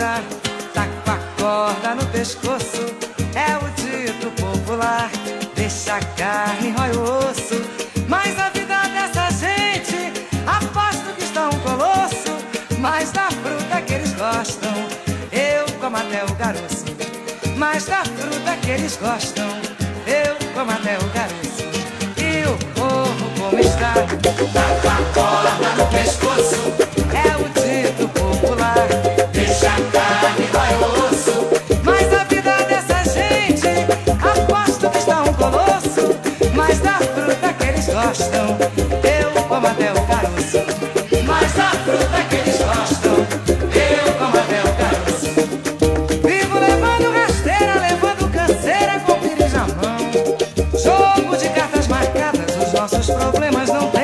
tá com a corda no pescoço. É o dito popular, deixa a carne, rói o osso. Mas a vida dessa gente, aposto que está um colosso. Mas da fruta que eles gostam, eu como até o garoto. Mas da fruta que eles gostam, eu como até o Vivo levando rasteira, levando canseira com pires na mão. Jogo de cartas marcadas, os nossos problemas não têm